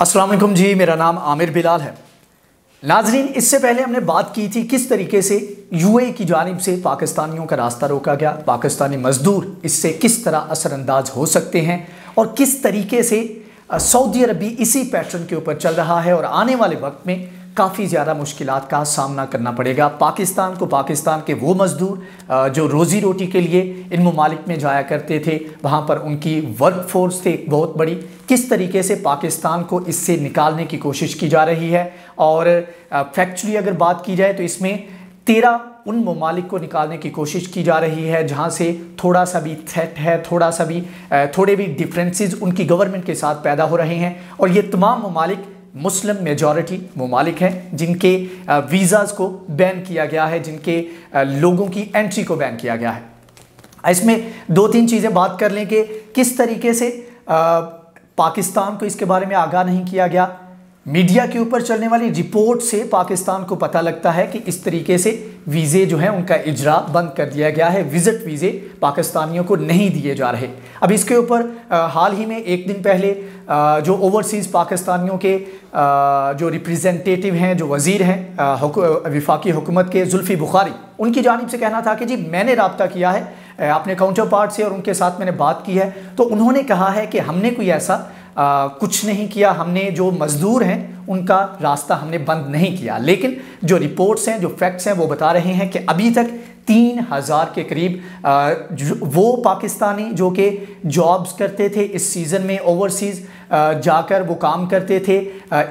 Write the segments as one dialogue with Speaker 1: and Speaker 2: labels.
Speaker 1: वालेकुम जी, मेरा नाम आमिर बिलाल है। नाजरीन, इससे पहले हमने बात की थी किस तरीके से यूए की जानब से पाकिस्तानियों का रास्ता रोका गया, पाकिस्तानी मजदूर इससे किस तरह असरअंदाज हो सकते हैं और किस तरीके से सऊदी अरब भी इसी पैटर्न के ऊपर चल रहा है और आने वाले वक्त में काफ़ी ज़्यादा मुश्किल का सामना करना पड़ेगा। पाकिस्तान को पाकिस्तान के वो मज़दूर जो रोज़ी रोटी के लिए इन ममालिक में जाया करते थे, वहाँ पर उनकी वर्क फोर्स थे बहुत बड़ी। किस तरीके से पाकिस्तान को इससे निकालने की कोशिश की जा रही है? और फैक्चुअली अगर बात की जाए तो इसमें तेरह उन ममालिक को निकालने की कोशिश की जा रही है, जहाँ से थोड़ा सा भी थ्रेट है, थोड़ा सा भी थोड़े भी डिफरेंसेस उनकी गवर्नमेंट के साथ पैदा हो रहे हैं। और ये तमाम ममालिक मुस्लिम मेजॉरिटी ममालिक हैं, जिनके वीज़ाज़ को बैन किया गया है, जिनके लोगों की एंट्री को बैन किया गया है। इसमें दो तीन चीज़ें बात कर लें कि किस तरीके से पाकिस्तान को इसके बारे में आगाह नहीं किया गया। मीडिया के ऊपर चलने वाली रिपोर्ट से पाकिस्तान को पता लगता है कि इस तरीके से वीज़े जो है उनका इजरा बंद कर दिया गया है। विज़िट वीज़े पाकिस्तानियों को नहीं दिए जा रहे। अब इसके ऊपर हाल ही में एक दिन पहले आ, जो ओवरसीज़ पाकिस्तानियों के आ, जो रिप्रेजेंटेटिव हैं जो वज़ीर हैं विफाकी हुकूमत के जुल्फ़ी बुखारी उनकी जानब से कहना था कि जी मैंने रबता किया है अपने काउंटर पार्ट से और उनके साथ मैंने बात की है। तो उन्होंने कहा है कि हमने कोई ऐसा आ, कुछ नहीं किया हमने जो मज़दूर हैं उनका रास्ता हमने बंद नहीं किया। लेकिन जो रिपोर्ट्स हैं जो फैक्ट्स हैं वो बता रहे हैं कि अभी तक तीन हज़ार के करीब वो पाकिस्तानी जो कि जॉब्स करते थे इस सीज़न में ओवरसीज़ जाकर वो काम करते थे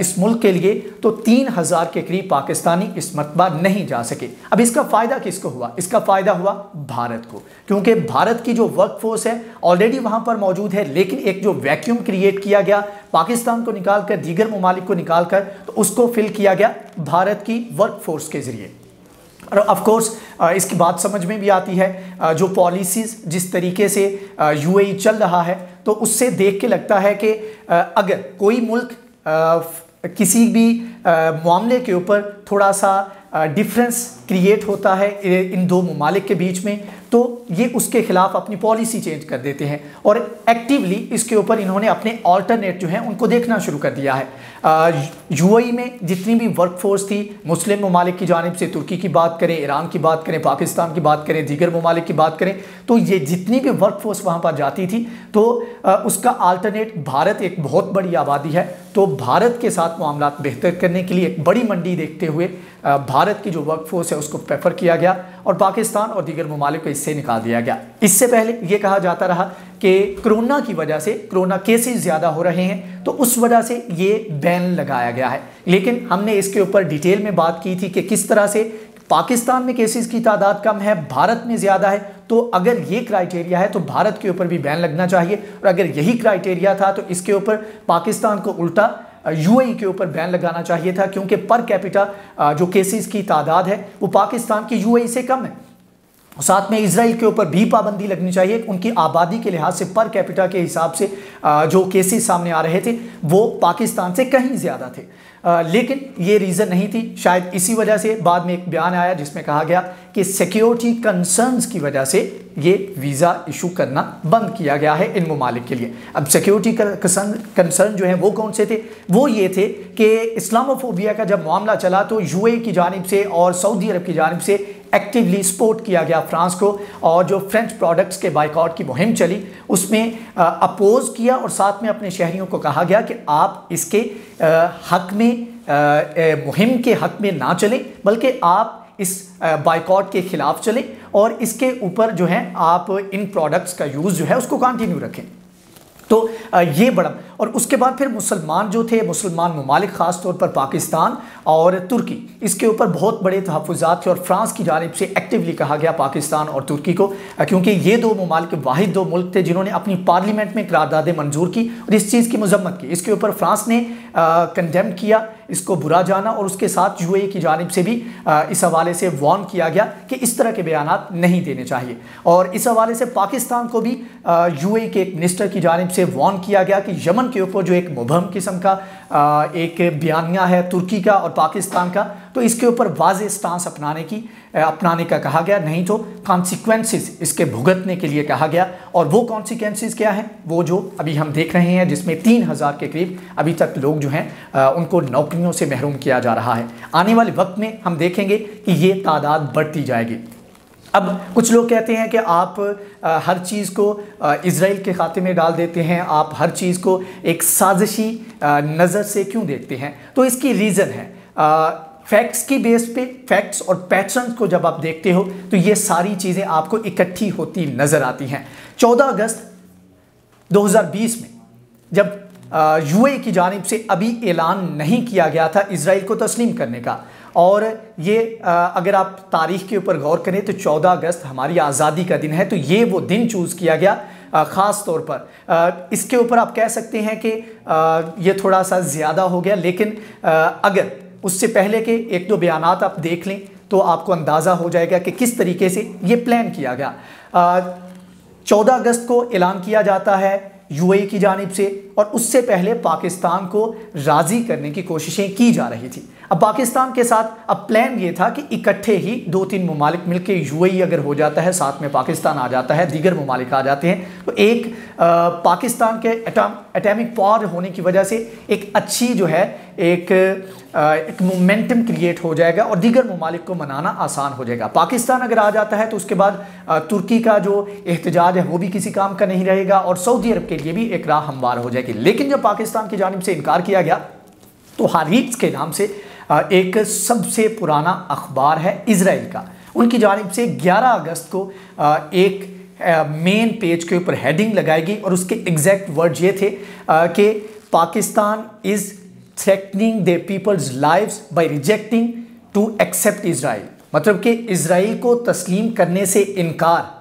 Speaker 1: इस मुल्क के लिए तो तीन हज़ार के करीब पाकिस्तानी इस मरतबा नहीं जा सके। अब इसका फ़ायदा किसको हुआ? इसका फ़ायदा हुआ भारत को, क्योंकि भारत की जो वर्क फोर्स है ऑलरेडी वहाँ पर मौजूद है, लेकिन एक जो वैक्यूम क्रिएट किया गया, पाकिस्तान को निकाल कर दीगर ममालिक को निकाल कर तो उसको फिल किया गया भारत की वर्क फोर्स के ज़रिए। और ऑफ़ कोर्स इसकी बात समझ में भी आती है जो पॉलिसीज़ जिस तरीके से यूएई चल रहा है तो उससे देख के लगता है कि अगर कोई मुल्क किसी भी मामले के ऊपर थोड़ा सा डिफरेंस क्रिएट होता है इन दो ममालिक के बीच में तो ये उसके खिलाफ अपनी पॉलिसी चेंज कर देते हैं और एक्टिवली इसके ऊपर इन्होंने अपने ऑल्टरनेट जो हैं, उनको देखना शुरू कर दिया है। यूएई में जितनी भी वर्क फोर्स थी, मुस्लिम ममालिक की जानब से तुर्की की बात करें, ईरान की बात करें, पाकिस्तान की बात करें, दीगर ममालिक की बात करें तो ये जितनी भी वर्क फोर्स वहाँ पर जाती थी तो उसका आल्टरनेट भारत एक बहुत बड़ी आबादी है। तो भारत के साथ मामला बेहतर करने के लिए एक बड़ी मंडी देखते हुए भारत की जो वर्क फोर्स है उसको प्रेफर किया गया और पाकिस्तान और दीगर ममालिक को इससे निकाल दिया गया। इससे पहले ये कहा जाता रहा कि कोरोना की वजह से, कोरोना केसेस ज़्यादा हो रहे हैं तो उस वजह से ये बैन लगाया गया है। लेकिन हमने इसके ऊपर डिटेल में बात की थी कि किस तरह से पाकिस्तान में केसेस की तादाद कम है, भारत में ज़्यादा है तो अगर ये क्राइटेरिया है तो भारत के ऊपर भी बैन लगना चाहिए। और अगर यही क्राइटेरिया था तो इसके ऊपर पाकिस्तान को उल्टा यूएई के ऊपर बैन लगाना चाहिए था, क्योंकि पर कैपिटा जो केसेस की तादाद है, वो पाकिस्तान की यूएई से कम है। साथ में इसराइल के ऊपर भी पाबंदी लगनी चाहिए, उनकी आबादी के लिहाज से पर कैपिटा के हिसाब से जो केसेस सामने आ रहे थे, वो पाकिस्तान से कहीं ज़्यादा थे। लेकिन ये रीज़न नहीं थी। शायद इसी वजह से बाद में एक बयान आया जिसमें कहा गया कि सिक्योरिटी कंसर्न्स की वजह से ये वीज़ा इशू करना बंद किया गया है इन ममालिक के लिए। अब सिक्योरिटी कंसर्न जो है वो कौन से थे? वो ये थे कि इस्लामोफोबिया का जब मामला चला तो यूए की जानब से और सऊदी अरब की जानब से एक्टिवली सपोर्ट किया गया फ्रांस को और जो फ्रेंच प्रोडक्ट्स के बाइकआउट की मुहिम चली, उसमें अपोज किया और साथ में अपने शहरीों को कहा गया कि आप इसके हक में मुहिम के हक में ना चलें, बल्कि आप इस बाइकआउट के खिलाफ चलें और इसके ऊपर जो है आप इन प्रोडक्ट्स का यूज़ जो है उसको कंटिन्यू रखें। तो ये बड़ा और उसके बाद फिर मुसलमान जो थे, मुसलमान ममालिक ख़ास तौर पर पाकिस्तान और तुर्की। इसके ऊपर बहुत बड़े तहफ़ात थे और फ्रांस की जानब से एक्टिवली कहा गया पाकिस्तान और तुर्की को, क्योंकि ये दो ममालिक वाद दो मुल्क थे जिन्होंने अपनी पार्लियामेंट में करारदादें मंजूर की और इस चीज़ की मजम्मत की। इसके ऊपर फ्रांस ने कंडेम किया, इसको बुरा जाना और उसके साथ यूए की जानब से भी इस हवाले से वार्न किया गया कि इस तरह के बयान नहीं देने चाहिए। और इस हवाले से पाकिस्तान को भी यूए के मिनिस्टर की जानब से वार्न किया गया कि यमन के ऊपर जो एक मुबम किस्म का एक बयानिया है तुर्की का और पाकिस्तान का तो इसके ऊपर वाज स्टांस अपनाने की अपनाने का कहा गया। नहीं तो कॉन्सिक्वेंसेस इसके भुगतने के लिए कहा गया। और वो कॉन्सिक्वेंसेस क्या है? वो जो अभी हम देख रहे हैं, जिसमें तीन हज़ार के करीब अभी तक लोग जो हैं उनको नौकरियों से महरूम किया जा रहा है। आने वाले वक्त में हम देखेंगे कि ये तादाद बढ़ती जाएगी। अब कुछ लोग कहते हैं कि आप हर चीज़ को इसराइल के खाते में डाल देते हैं, आप हर चीज़ को एक साजिशी नज़र से क्यों देखते हैं? तो इसकी रीज़न है। फैक्ट्स की बेस पे फैक्ट्स और पैटर्न को जब आप देखते हो तो ये सारी चीज़ें आपको इकट्ठी होती नज़र आती हैं। 14 अगस्त 2020 में, जब यूए की जानब से अभी ऐलान नहीं किया गया था इसराइल को तस्लीम करने का। और ये अगर आप तारीख के ऊपर गौर करें तो 14 अगस्त हमारी आज़ादी का दिन है तो ये वो दिन चूज़ किया गया ख़ास तौर पर। इसके ऊपर आप कह सकते हैं कि ये थोड़ा सा ज़्यादा हो गया, लेकिन अगर उससे पहले के एक दो बयान आप देख लें तो आपको अंदाज़ा हो जाएगा कि किस तरीके से ये प्लान किया गया। चौदह अगस्त को ऐलान किया जाता है यूए की जानब से और उससे पहले पाकिस्तान को राज़ी करने की कोशिशें की जा रही थी। अब पाकिस्तान के साथ अब प्लान ये था कि इकट्ठे ही दो तीन ममालिक मिलकर यूएई अगर हो जाता है साथ में पाकिस्तान आ जाता है दीगर ममालिक आ जाते हैं। तो एक आ, पाकिस्तान के एटॉमिक पावर होने की वजह से एक अच्छी जो है एक आ, एक मोमेंटम क्रिएट हो जाएगा और दीगर ममालिक को मनाना आसान हो जाएगा। पाकिस्तान अगर आ जाता है तो उसके बाद तुर्की का जो एहतजाज है वो भी किसी काम का नहीं रहेगा और सऊदी अरब के लिए भी एक राह हमवार हो जाएगी। लेकिन जब पाकिस्तान की जानब से इनकार किया गया तो हारीज के नाम से एक सबसे पुराना अखबार है इसराइल का। उनकी जानब से 11 अगस्त को एक मेन पेज के ऊपर हेडिंग लगाएगी और उसके एग्जैक्ट वर्ड ये थे कि Pakistan is threatening the peoples lives by rejecting to accept Israel मतलब कि इसराइल को तस्लीम करने से इनकार।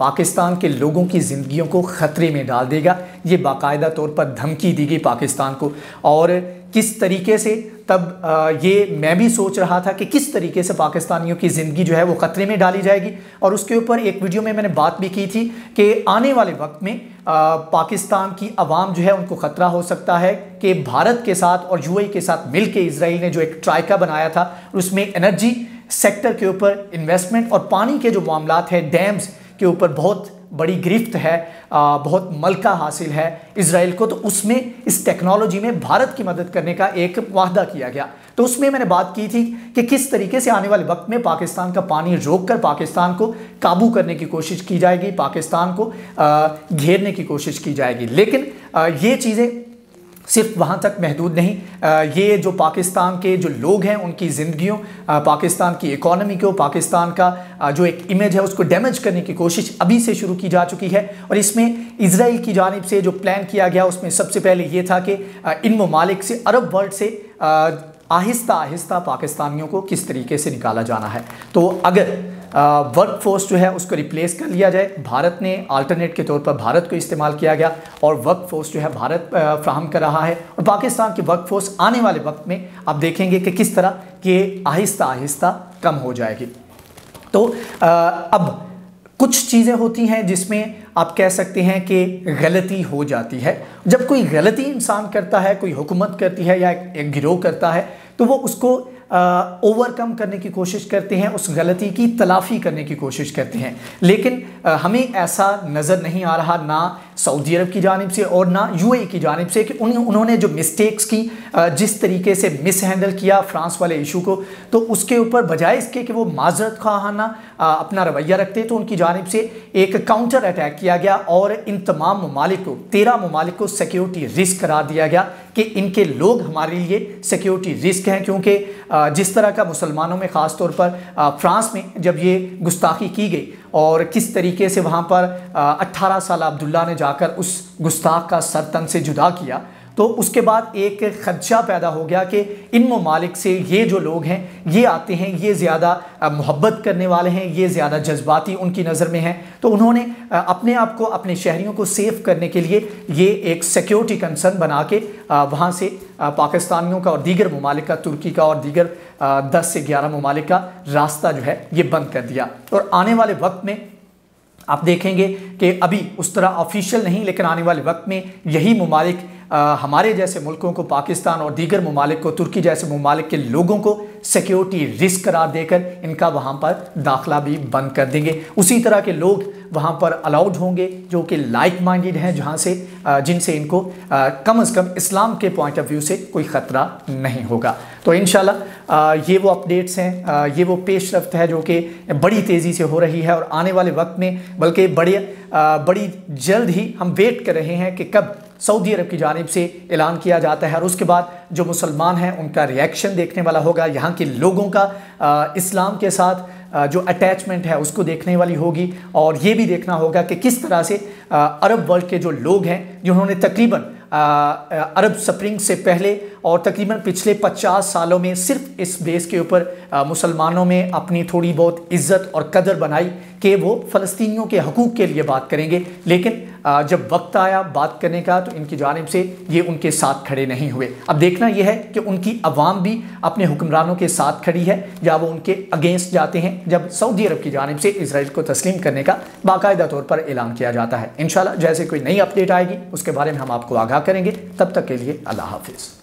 Speaker 1: पाकिस्तान के लोगों की ज़िंदगियों को ख़तरे में डाल देगा। ये बाकायदा तौर पर धमकी दी गई पाकिस्तान को। और किस तरीके से तब ये मैं भी सोच रहा था कि किस तरीके से पाकिस्तानियों की ज़िंदगी जो है वो ख़तरे में डाली जाएगी। और उसके ऊपर एक वीडियो में मैंने बात भी की थी कि आने वाले वक्त में पाकिस्तान की आवाम जो है उनको ख़तरा हो सकता है कि भारत के साथ और यूएई के साथ मिल के इसराइल ने जो एक ट्राइका बनाया था, उसमें एनर्जी सेक्टर के ऊपर इन्वेस्टमेंट और पानी के जो मामला हैं, डैम्स के ऊपर बहुत बड़ी गिरफ्त है बहुत मलका हासिल है इसराइल को तो उसमें, इस टेक्नोलॉजी में भारत की मदद करने का एक वादा किया गया। तो उसमें मैंने बात की थी कि किस तरीके से आने वाले वक्त में पाकिस्तान का पानी रोक कर पाकिस्तान को काबू करने की कोशिश की जाएगी, पाकिस्तान को घेरने की कोशिश की जाएगी। लेकिन ये चीज़ें सिर्फ़ वहाँ तक महदूद नहीं ये जो पाकिस्तान के जो लोग हैं, उनकी ज़िंदगियों पाकिस्तान की इकोनॉमी को, पाकिस्तान का जो एक इमेज है, उसको डैमेज करने की कोशिश अभी से शुरू की जा चुकी है। और इसमें इसराइल की जानब से जो प्लान किया गया, उसमें सबसे पहले ये था कि इन ममालिक से, अरब वर्ल्ड से आहिस्ता आहिस्ता पाकिस्तानियों को किस तरीके से निकाला जाना है। तो अगर वर्क फोर्स जो है उसको रिप्लेस कर लिया जाए। भारत ने अल्टरनेट के तौर पर भारत को इस्तेमाल किया गया और वर्क फोर्स जो है भारत फ्राहम कर रहा है। और पाकिस्तान की वर्क फोर्स आने वाले वक्त में आप देखेंगे कि किस तरह ये आहिस्ता आहिस्ता कम हो जाएगी। तो आ, अब कुछ चीज़ें होती हैं जिसमें आप कह सकते हैं कि गलती हो जाती है। जब कोई गलती इंसान करता है कोई हुकूमत करती है या एक गिरोह करता है तो वो उसको ओवरकम करने की कोशिश करते हैं उस गलती की तलाफ़ी करने की कोशिश करते हैं। लेकिन आ, हमें ऐसा नज़र नहीं आ रहा ना सऊदी अरब की जानब से और ना यूएई की जानब से कि उन, उन्होंने जो मिस्टेक्स की जिस तरीके से मिस हैंडल किया फ्रांस वाले इशू को तो उसके ऊपर बजाय इसके कि वो माजरत खाना अपना रवैया रखते तो उनकी जानब से एक काउंटर अटैक किया गया और इन तमाम ममालिक को तेरह ममालिक को सिक्योरिटी रिस्क करार दिया गया कि इनके लोग हमारे लिए सिक्योरिटी रिस्क हैं क्योंकि जिस तरह का मुसलमानों में ख़ास तौर पर फ्रांस में जब ये गुस्ताखी की गई और किस तरीके से वहाँ पर 18 साल अब्दुल्ला ने जाकर उस गुस्ताख का सरतन से जुदा किया। तो उसके बाद एक खदशा पैदा हो गया कि इन ममालिक से ये जो लोग हैं, ये आते हैं, ये ज़्यादा मोहब्बत करने वाले हैं, ये ज़्यादा जज्बाती उनकी नज़र में हैं। तो उन्होंने अपने आप को, अपने शहरीों को सेफ़ करने के लिए ये एक सिक्योरिटी कंसर्न बना के वहाँ से पाकिस्तानियों का और दीगर ममालिक का, तुर्की का और दीगर दस से ग्यारह ममालिक का रास्ता जो है ये बंद कर दिया। और आने वाले वक्त में आप देखेंगे कि अभी उस तरह ऑफिशियल नहीं, लेकिन आने वाले वक्त में यही ममालिक हमारे जैसे मुल्कों को, पाकिस्तान और दीगर ममालिक को, तुर्की जैसे ममालिक के लोगों को सिक्योरिटी रिस्क करार देकर इनका वहाँ पर दाखला भी बंद कर देंगे। उसी तरह के लोग वहाँ पर अलाउड होंगे, जो कि लाइक माइंडेड हैं, जहाँ से जिनसे इनको कम अज़ कम इस्लाम के पॉइंट ऑफ़ व्यू से कोई ख़तरा नहीं होगा। तो इन शाला ये वो अपडेट्स हैं ये वो पेश रफ्त है जो कि बड़ी तेज़ी से हो रही है और आने वाले वक्त में, बल्कि बड़े बड़ी जल्द ही हम वेट कर रहे हैं कि कब सऊदी अरब की जानब से ऐलान किया जाता है और उसके बाद जो मुसलमान हैं, उनका रिएक्शन देखने वाला होगा। यहाँ के लोगों का इस्लाम के साथ जो अटैचमेंट है, उसको देखने वाली होगी और ये भी देखना होगा कि किस तरह से अरब वर्ल्ड के जो लोग हैं, जिन्होंने तकरीबन अरब स्प्रिंग से पहले और तकरीबन पिछले 50 सालों में सिर्फ़ इस बेस के ऊपर मुसलमानों में अपनी थोड़ी बहुत इज़्ज़त और कदर बनाई कि वो फ़लस्तीनियों के हकूक़ के लिए बात करेंगे। लेकिन जब वक्त आया बात करने का तो इनकी जानब से ये उनके साथ खड़े नहीं हुए। अब देखना यह है कि उनकी अवाम भी अपने हुक्मरानों के साथ खड़ी है, या वो उनके अगेंस्ट जाते हैं, जब सऊदी अरब की जानब से इसराइल को तस्लीम करने का बाकायदा तौर पर ऐलान किया जाता है। इन जैसे कोई नई अपडेट आएगी, उसके बारे में हम आपको आगाह करेंगे। तब तक के लिए अल्लाह हाफिज़।